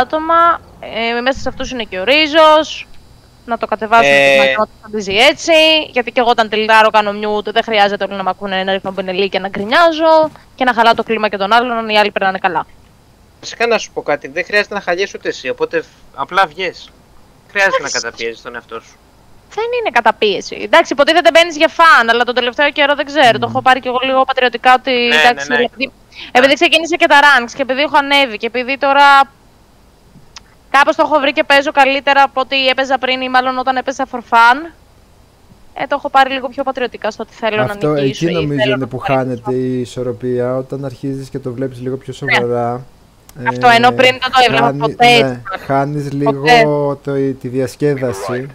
άτομα. Ε, μέσα σε αυτούς είναι και ο Ρίζος. Να το κατεβάσουμε Ε. και να το φαντίζει έτσι. Γιατί και εγώ όταν τελειάρω κάνω mute, δεν χρειάζεται όλοι να με ακούνε ένα ρήφμα που είναι λίγοι και να γκρινιάζω. Και να χαλάω το κλίμα και των άλλων, οι άλλοι περνάνε καλά. Βασικά να σου πω κάτι, δεν χρειάζεται να χαλιέσαι ούτε εσύ, οπότε απλά βγες. Χρειάζεται να Εντάξει. καταπιέζεις τον εαυτό σου. Δεν είναι καταπίεση. Εντάξει, υποτίθεται μπαίνεις για φαν, αλλά τον τελευταίο καιρό δεν ξέρω. Το έχω πάρει και εγώ λίγο πατριωτικά ότι. εντάξει, ναι, ναι. Επειδή, επειδή ξεκίνησε και τα ranks και επειδή έχω ανέβει και επειδή τώρα. Κάπως το έχω βρει και παίζω καλύτερα από ό,τι έπαιζα πριν ή μάλλον όταν έπαιζα for fun. Ε, το έχω πάρει λίγο πιο πατριωτικά στο ότι θέλω Αυτό να νικήσω. εκεί ή νομίζω θέλω είναι να που πάρω χάνεται η ισορροπία όταν αρχίζεις και το βλέπεις λίγο πιο σοβαρά. Ναι. Αυτό, ενώ πριν δεν το έβλεπα χάνει- ποτέ Ναι, έτσι. χάνεις λίγο το, τη διασκέδαση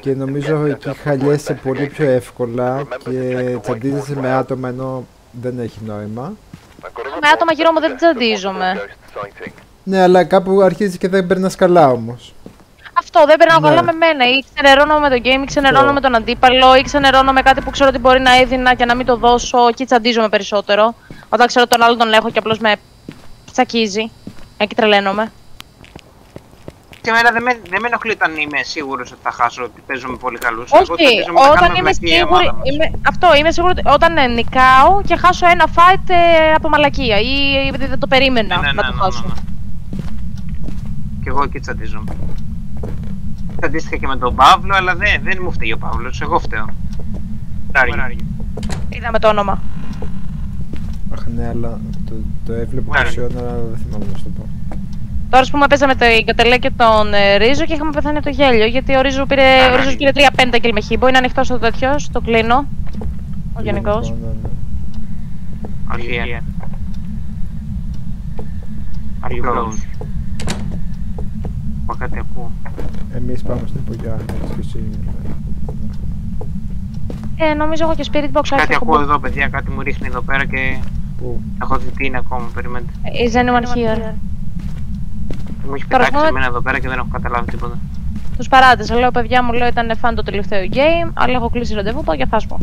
και νομίζω εκεί χαλιέσαι πολύ πιο εύκολα και τσαντίζεσαι με άτομα ενώ δεν έχει νόημα. Με άτομα γύρω μου δεν τσαντίζομαι. Ναι, αλλά κάπου αρχίζει και δεν περνάς καλά όμως. Αυτό δεν περνάω Ναι. καλά με μένα. Ή ξενερώνω με το game, ή ξενερώνω Αυτό. με τον αντίπαλο, ή ξενερώνω με κάτι που ξέρω ότι μπορεί να έδινα και να μην το δώσω. Εκεί τσαντίζομαι περισσότερο. Όταν ξέρω τον άλλον τον έχω και απλώς με τσακίζει. Εκεί τρελαίνομαι. Και εμένα δεν με, δεν με ενοχλεί όταν είμαι σίγουρος ότι θα χάσω, ότι παίζω με πολύ καλούς. Όχι, όταν είμαι σίγουρη. Είμαι, αυτό, είμαι σίγουρη ότι όταν ε, νικάω και χάσω ένα fight ε, από μαλακία ή επειδή δεν το περίμενα Ναι, ναι, να ναι, το ναι, χάσω. Ναι, ναι. Και εγώ εκεί τσαντίζομαι. Τσαντίστηκα και με τον Παύλο, αλλά δεν, δεν μου φταίει ο Παύλος, εγώ φταίω. Είδαμε το όνομα. Αχ ναι, αλλά το, το έβλεπα Ναι. τόση ώρα, αλλά δεν θυμάμαι να σου το πω. Τώρα, ας πούμε, παίζαμε το Ιγκατελέ και τον ε, Ρίζο και είχαμε πεθάνει από το γέλιο. Γιατί ο Ρίζο πήρε, ο Ρίζος πήρε 3 πέντα kill με χίμπο. Είναι ανοιχτός το τέτοιος, το κλείνω. Ο γενικός. Ναι, ναι. Όχι, Are you close? Πω κάτι ακούω. Εμείς πάμε στο υπογειά, έτσι και εσύ. Ε, νομίζω έχω και spirit box. Κάτι άρχισε ακούω κουμπί. εδώ, παιδιά, κάτι μου ρίχνει εδώ πέρα και Πού, έχω δει τι είναι ακόμα, περιμένετε. Is anyone here? Μου έχει Τώρα, πετάξει πούμε- εμένα εδώ πέρα και δεν έχω καταλάβει τίποτα. Τους παράτες. Λέω, παιδιά μου, λέω ήταν fun το τελευταίο game, αλλά έχω κλείσει ραντεβού, πάω για Phasmo.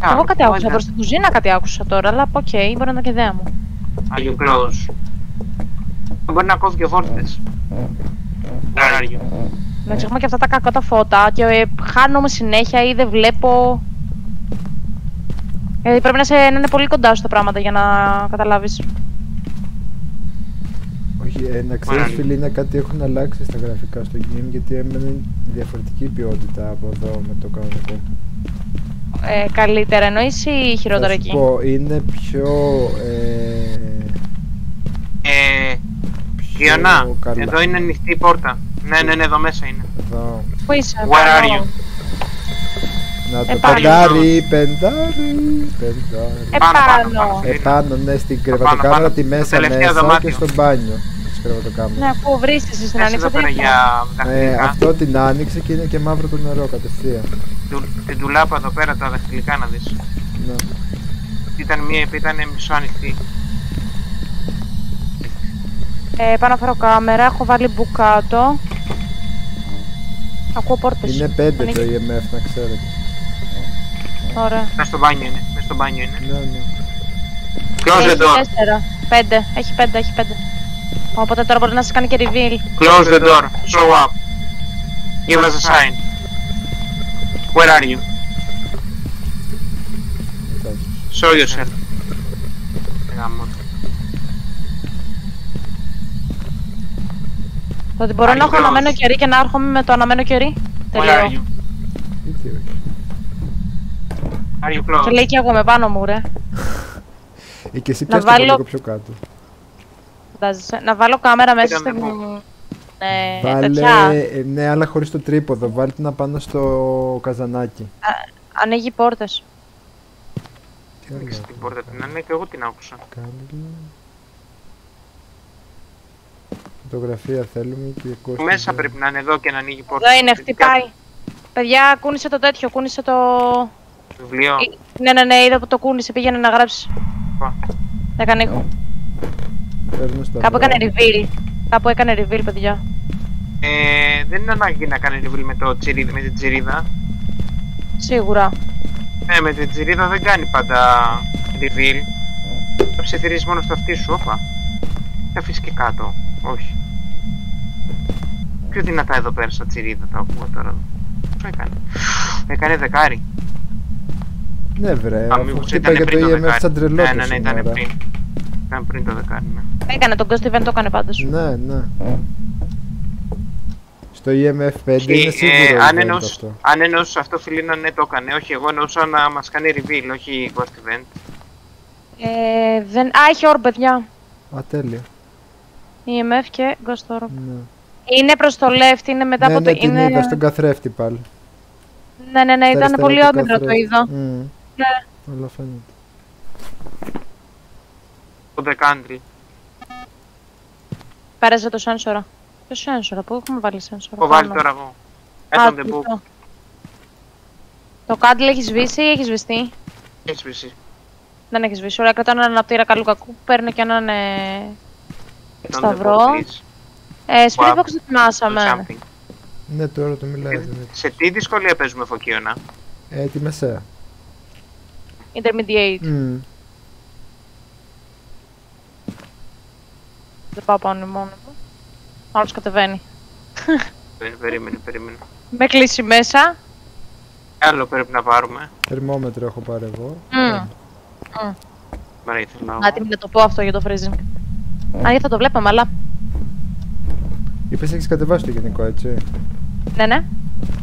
Α, Εγώ κάτι εγώ άκουσα. δεν- Προ την κουζίνα κάτι άκουσα τώρα, αλλά οκ, μπορεί να ήταν και ιδέα μου. Are you close? Μπορεί να κόβει και φόρτες. Where are you? Να έχουμε και αυτά τα κακά τα φώτα και ε, χάνομαι συνέχεια ή δεν βλέπω. Ε, πρέπει να, σε, να είναι πολύ κοντά σου τα πράγματα για να καταλάβεις. όχι, ε, να ξέρεις Ωραία. φίλοι, κάτι έχουν αλλάξει στα γραφικά στο game γιατί έμενε διαφορετική ποιότητα από εδώ με το κανονικό. Ε, καλύτερα εννοείς ή χειρότερα Θα σου εκεί; πω, είναι πιο... Ε, Ε, πιο Ιωνά, καλά. εδώ είναι ανοιχτή η πόρτα. Ναι, ναι, ναι, εδώ μέσα είναι. Εδώ. Πού είσαι, Where πάνω. are you? Να το Επάνω. πεντάρι, πεντάρι, πεντάρι. Επάνω. πάνω. Επάνω, ναι, στην Πάνω, κρεβατοκάμερα πάνω. τη Το μέσα τελευταίο μέσα δωμάτιο. και στο μπάνιο της κρεβατοκάμερας. Ναι, ακούω βρύσεις στην Πες εδώ πέρα ανοίξατε. για Ε, δαχτυλικά. αυτό την άνοιξε και είναι και μαύρο το νερό κατευθείαν. Του- Την τουλάπα εδώ πέρα, τα δαχτυλικά να δεις. Ναι. Ήταν μία, ήταν μισό ανοιχτή. Ε, πάνω να φέρω κάμερα, έχω βάλει μπουκάτο. Ακούω πόρτες. Είναι 5 το Ανοίγει. EMF, να ξέρετε. Ωραία. Μέσα στο μπάνιο είναι. Μέσα στο μπάνιο είναι. Ναι, ναι. Close the Έχει door. τέσσερα. Πέντε. Έχει πέντε, έχει πέντε. Οπότε τώρα μπορεί να σας κάνει και reveal. Close the door. Show up. Give us a sign. Where are you? Εντάξει. Show yourself. Γάμο. Το ότι μπορώ Are να you έχω close? αναμένο κερί και να έρχομαι με το αναμένο κερί. Where are Τελείω. you? Γιατί όχι. Are you Και close? λέει και εγώ με πάνω μου, ρε. Ε, και εσύ Να πιάσε το βάλω- λίγο πιο κάτω. Φαντάζεσαι. Να βάλω κάμερα μέσα Κοίτα με στην. πού. Ναι, Βάλε, τέτοια. ε, ναι, αλλά χωρίς το τρίποδο. Βάλτε να πάνω στο καζανάκι. Ανοίγει πόρτες. Τι άλλο Ανοίξε την έχω πόρτα την ναι, και εγώ την άκουσα. κάνει. Φωτογραφία θέλουμε και κόσμο. Μέσα πρέπει να είναι εδώ και να ανοίγει η πόρτα. Εδώ είναι, χτυπάει. Παιδιά, κούνησε το τέτοιο, κούνησε το. Βιβλίο. Ε, Ναι, ναι, ναι, είδα που το κούνησε, πήγαινε να γράψεις. Πα. Έκανε ήχο. Παίρνω στα Κάπου μπράβο. έκανε reveal. Κάπου έκανε reveal, παιδιά. Ε, δεν είναι ανάγκη να κάνει reveal με, το τσιρίδα, με την τσιρίδα. Σίγουρα. Ναι, με την τσιρίδα δεν κάνει πάντα reveal. Το ψιθυρίζεις μόνο στο αυτί σου, όπα. Θα αφήσεις και κάτω. Όχι. Πιο δυνατά εδώ πέρα στα τσιρίδα τα ακούω τώρα. Τι έκανε; Έκανε δεκάρι. Ναι βρε, Α, αφού μήπως χτύπαγε ήταν το πριν το EMF δεκάρι. σαν τρελό Ναι, του ναι, ναι, ήταν σήμερα. πριν. Ήταν πριν το δεκάρι, ναι. Έκανε τον Ghost Event, το έκανε πάντως. Ναι, ναι. Στο EMF 5 Και, είναι σίγουρο ε, αν, event εννοούς, αυτό. αν εννοούσες αυτό Φιλίνα, ναι το έκανε. Όχι, εγώ εννοούσα να μας κάνει reveal, όχι ghost event. Ε, δεν... Α, έχει orb, παιδιά. Α, τέλεια. EMF και Ghost Orb. Ναι, Είναι προς το left, είναι μετά ναι, από ναι το... την είναι... είδα στον καθρέφτη πάλι. Ναι, ναι, ναι, Στα ήταν αριστερά πολύ του όνειρο το καθρέφτη. είδα. Μμμ. Ναι. Αλλά φαίνεται. Το δεκάντρι. Πέρασε το σένσορα. Το σένσορα, πού έχουμε βάλει σένσορα. Το βάλει πάνω. τώρα εγώ. Α, Έτον the book. αυτό. Το κάντλ έχεις σβήσει ή έχεις σβηστεί; Έχεις βυσί. Δεν έχεις σβήσει. Ωραία, κρατάω έναν αναπτήρα καλού κακού. Παίρνω και έναν. Ε, Έτον the Σταυρό. book, please. ε, spirit Wow. box δοκιμάσαμε. Something. Ναι, τώρα το μιλάει. δεν είναι. Σε τι δυσκολία παίζουμε φωκίωνα; Ε, τη μεσαία. Intermediate. Μμ. Δεν πάω πάνω μόνο μου. Άλλος κατεβαίνει. Περί- Περίμενε, περίμενε. Με κλείσει μέσα. Άλλο πρέπει να πάρουμε. Θερμόμετρο έχω πάρει εγώ. Μμ. Μάρα ήθελα εγώ. Άτιμη να το πω αυτό για το freezing. Α, γιατί θα το βλέπαμε, αλλά. Είπες έχεις κατεβάσει το γενικό, έτσι. Ναι, ναι.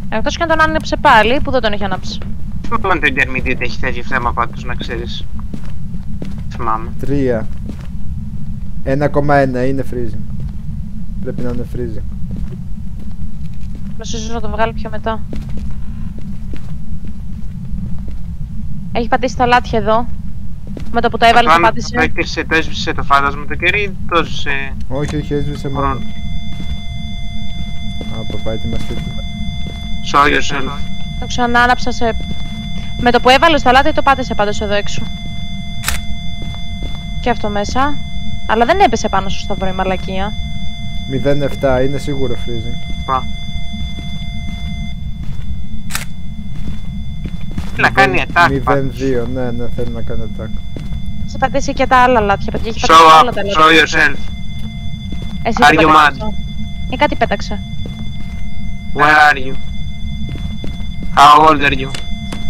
Εκτός και αν τον άνεψε πάλι, που δεν τον έχει ανάψει. Θυμάμαι το intermediate έχει τέτοιο θέμα πάντως να ξέρεις. Θυμάμαι. 3. 1,1 είναι freezing. Πρέπει να είναι freezing. Ίσως να το βγάλει πιο μετά. Έχει πατήσει τα λάτια εδώ. Με το που τα έβαλε το το άλλο πάτησε. Το έκλεισε, το έσβησε το φάντασμα το κερί ή το έζησε. Όχι, όχι, έσβησε μόνο. Χρόνο. Α, παπά, ετοιμαστείτε. Show yourself. Το ξανά άναψα σε... Με το που έβαλες στα λάτια το πάτησε πάντως εδώ έξω. Και αυτό μέσα. Αλλά δεν έπεσε πάνω στο σταυρό η μαλακία. 0,7 είναι σίγουρο freezing. Πα. Να κάνει attack πάντως. 0,2, ναι, ναι, θέλει να κάνει attack. Σε πατήσει και τα άλλα λάτια, παιδιά. Έχει Show πατήσει όλα up, τα λάτια. show yourself. Εσύ Are το you πέταξες mad? αυτό. Ή κάτι πέταξε. Where are you? How old are you?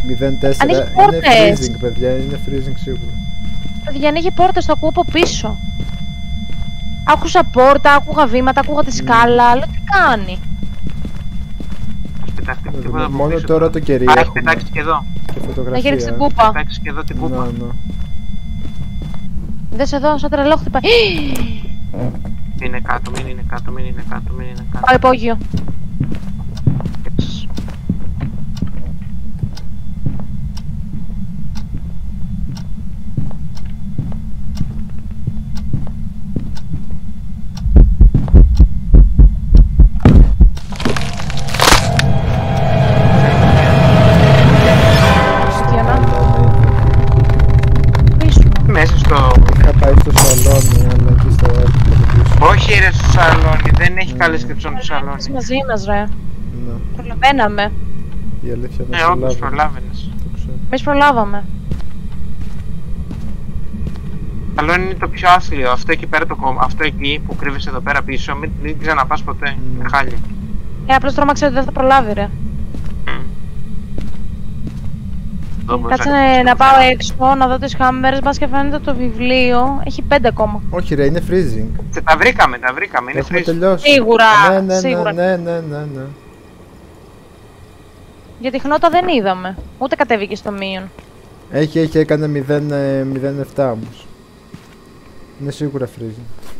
0,4 Ανοίγει είναι πόρτες. freezing, παιδιά, είναι freezing σίγουρο. Παιδιά, ανοίγει πόρτες, το ακούω από πίσω. Άκουσα πόρτα, άκουγα βήματα, άκουγα τη σκάλα, αλλά τι κάνει; Ας πεταχτεί Να τίποτα δούμε. από Μόνο πίσω τώρα το κερί Α, έχει έχουμε πετάξει και εδώ. και Να γυρίσει την φωτογραφία. κούπα. Πετάξει και εδώ την Ναι, κούπα. ναι. Δες εδώ, σαν τρελό χτυπάει. Μην είναι κάτω, μην είναι κάτω, μην είναι κάτω, μην είναι κάτω. Πάω υπόγειο. Δεν έχει καλή σκέψη στο Είσαι σαλόνι. μαζί μας, ρε. Ναι, Προλαβαίναμε. η αλήθεια είναι Ναι, όντως προλάβαινες. Το ξέρω. Εμείς προλάβαμε. Σαλόνι είναι το πιο άθλιο, αυτό εκεί πέρα το κόμμα, αυτό εκεί που κρύβεσαι εδώ πέρα πίσω, μην, μην ξαναπάς ποτέ, Mm. είναι χάλια. Ε, απλώς τρόμαξε ότι δεν θα προλάβει, ρε. Κάτσε να να, κρύψεις να το πάω φτερό. έξω, να δω τις κάμερες, μπας και φαίνεται το βιβλίο. Έχει πέντε ακόμα. Όχι ρε, είναι freezing. Τε- Τα βρήκαμε, τα βρήκαμε, είναι Έχουμε freeze. τελειώσει. Σίγουρα, Ναι, ναι, σίγουρα. ναι, ναι, ναι, ναι. Για τη χνότα δεν είδαμε. Ούτε κατέβηκε στο μείον. Έχει, έχει, έκανε 0, ε, 0,7 όμως. Είναι σίγουρα freezing.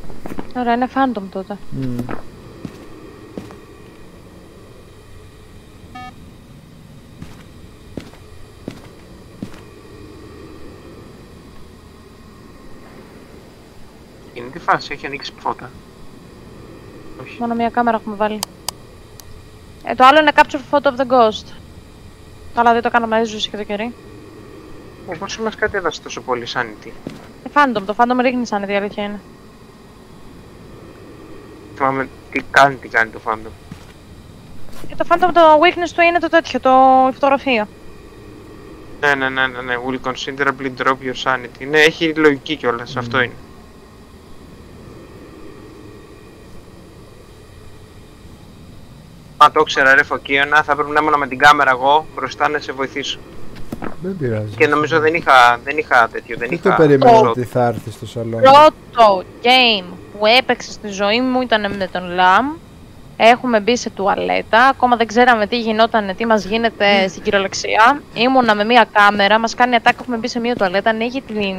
Ωραία, είναι Phantom τότε. Μμ. Φάση, έχει ανοίξει φώτα. Όχι. Μόνο μία κάμερα έχουμε βάλει. Ε, το άλλο είναι capture photo of the ghost. Αλλά δεν το κάναμε έζωση και το κερί. Ε, Πώς μας κατέβασε τόσο πολύ sanity. Ε, Phantom, το Phantom ρίχνει σαν η αλήθεια είναι. Θυμάμαι τι κάνει, τι κάνει το fandom. Και το Phantom το weakness του είναι το τέτοιο, το η φωτογραφία. Ναι, ναι, ναι, ναι, ναι. Will considerably drop your sanity. Ναι, έχει λογική κιόλας, Μμμ. αυτό είναι. Αν το ήξερα ρε Φωκίωνα, θα πρέπει να ήμουν με την κάμερα εγώ μπροστά να σε βοηθήσω. Δεν πειράζει. Και νομίζω δεν είχα, δεν είχα τέτοιο, δεν Δεν είχα... το περίμενα Oh. ότι θα έρθεις στο σαλόνι. Πρώτο game που έπαιξα στη ζωή μου ήταν με τον Λαμ. Έχουμε μπει σε τουαλέτα. Ακόμα δεν ξέραμε τι γινόταν, τι μας γίνεται στην κυριολεξία. Ήμουνα με μία κάμερα, μας κάνει attack. Έχουμε μπει σε μία τουαλέτα. Ανοίγει την.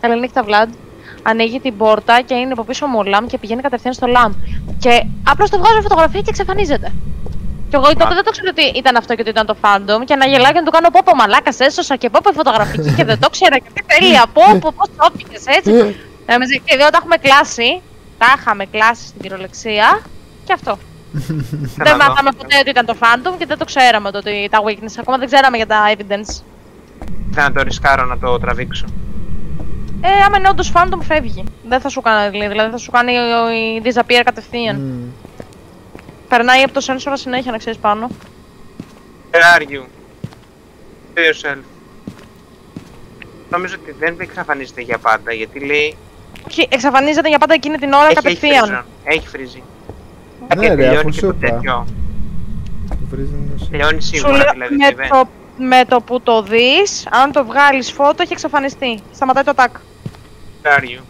Καληνύχτα, Βλάντ. Ανοίγει την πόρτα και είναι από πίσω μου ο Λαμ και πηγαίνει κατευθείαν στο Λαμ. Και απλώς το βγάζω φωτογραφία και εξαφανίζεται. Και εγώ τότε δεν το ξέρω ότι ήταν αυτό και ότι ήταν το fandom. Και να γελάω και να του κάνω πω πω μαλάκας έσωσα και πω πω η φωτογραφική και δεν το ξέρα και τι τέλεια. Πω πω πώς σώθηκε έτσι. Ε, με και δύο τα έχουμε κλάσει. Τα είχαμε κλάσει στην κυριολεξία. Και αυτό. δεν δω. μάθαμε ποτέ ότι ήταν το Phantom και δεν το ξέραμε το ότι τα weakness. Ακόμα δεν ξέραμε για τα evidence. Θα να το ρισκάρω να το τραβήξω. Ε, άμα είναι όντως Phantom, φεύγει. Δεν θα σου κάνει, δηλαδή θα σου κάνει ο- η disappear κατευθείαν. Μμμ. Περνάει από το sensor συνέχεια να ξέρεις πάνω. Where are you? Do yourself. Νομίζω ότι δεν εξαφανίζεται για πάντα, γιατί λέει... Όχι, εξαφανίζεται για πάντα εκείνη την ώρα Έχει, έχει κατευθείαν. φρίζει. Έχει φρίζει. Ναι, και ρε, τελειώνει αφού και σου το είπα. τέτοιο. Το βρίζει να σου- Τελειώνει Σου σίγουρα λέω, δηλαδή με, το event. το, με το που το δεις, αν το βγάλεις φώτο, έχει εξαφανιστεί. Σταματάει το attack. Where are you?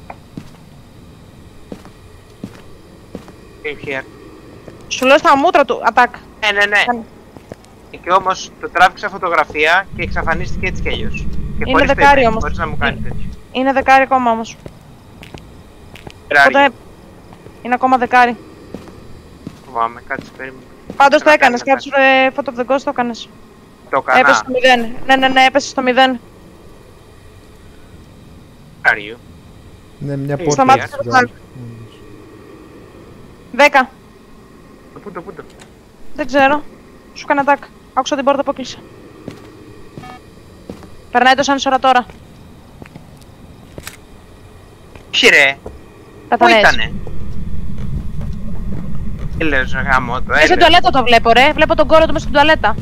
Still here. Σου λέω στα μούτρα του attack. Ναι, ναι, ναι. Κάνε. Και όμως το τράβηξα φωτογραφία και εξαφανίστηκε έτσι κι αλλιώς. Και Είναι χωρίς το δεκάρι event, όμως. Χωρίς να μου κάνει Είναι- τέτοιο. Είναι δεκάρι ακόμα όμως. Where are Οπότε you? είναι ακόμα δεκάρι. Φοβάμαι, κάτσε περίμενε. Πάντως το να έκανες. κάνεις Capture ε, photo of the ghost το έκανες. Το Έπεσε έκανα. στο 0. Ναι, ναι, ναι, έπεσε στο 0. Where are you? Ναι, μια πόρτα. Σταμάτησε έχει το βγάλει. 10. Το πού το πού το. Δεν ξέρω. Σου έκανε attack. Άκουσα την πόρτα που έκλεισε. Περνάει το σένσορα τώρα. Ποιοι ρε, πού Κατανέες. ήτανε; Τι λες ρε γάμο το, Στην έλε. τουαλέτα το βλέπω, ρε. Βλέπω τον κόρο του μέσα στην τουαλέτα.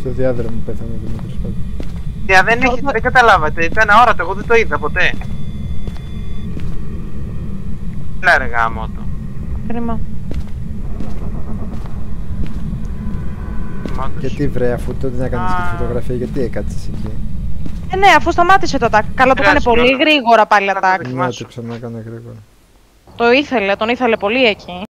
Στο διάδρομο πέθανε ο Δημήτρης πάντως. Για δεν, έχει, δεν καταλάβατε, ήταν αόρατο, εγώ δεν το είδα ποτέ. Έλα ρε γάμο το. Κρίμα. Μόντως. Γιατί βρε, αφού τότε να κάνεις τη Α. φωτογραφία, γιατί έκατσες εκεί; Ε, ναι, αφού σταμάτησε το attack. Καλά, το έκανε Πειράζει, πολύ όλα. γρήγορα πάλι Θα το attack. δοκιμάσω. Ναι, το ξανά έκανα γρήγορα. Το ήθελε, τον ήθελε πολύ εκεί.